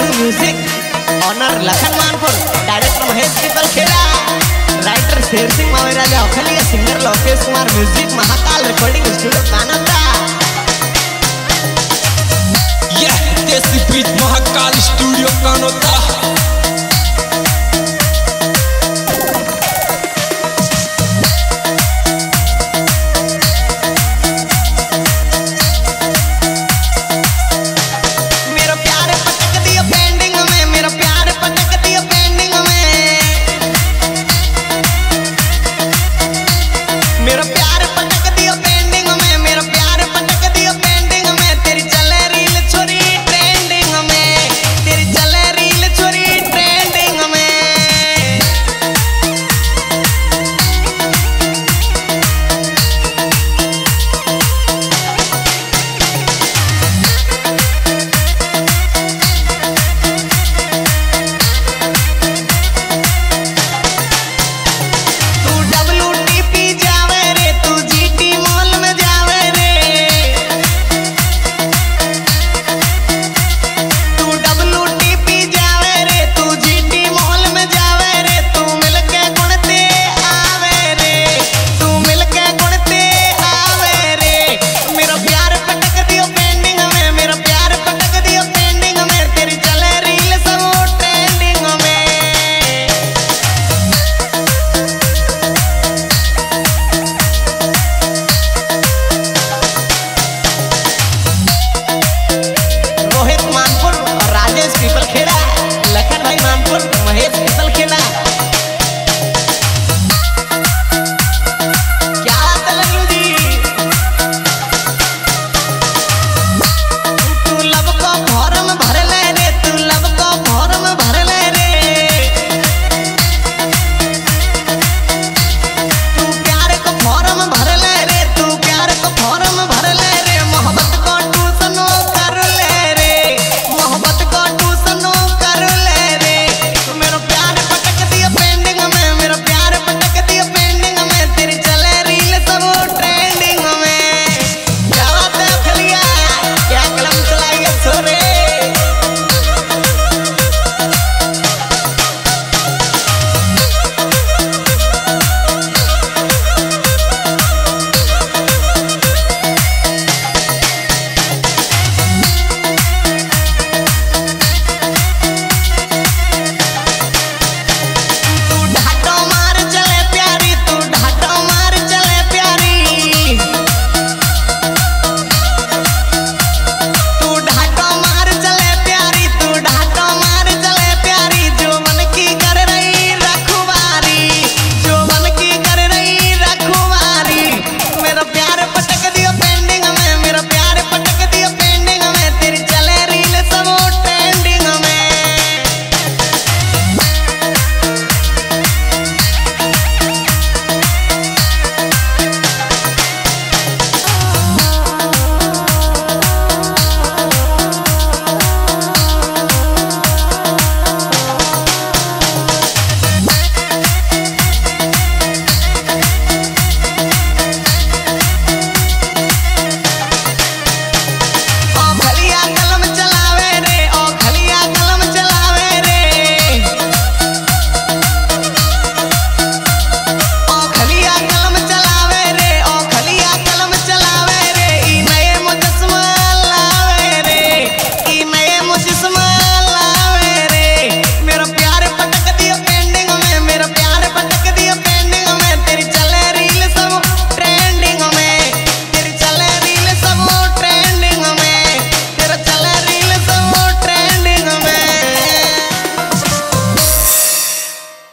Manu music owner Lakhan Manpur director Mahesh Pipal Kheda writer Sher Singh Maveraja Akhliya singer Lokesh Kumar music Mahakal recording studio Kananda यह desi beat Mahakal studio Kanota get up.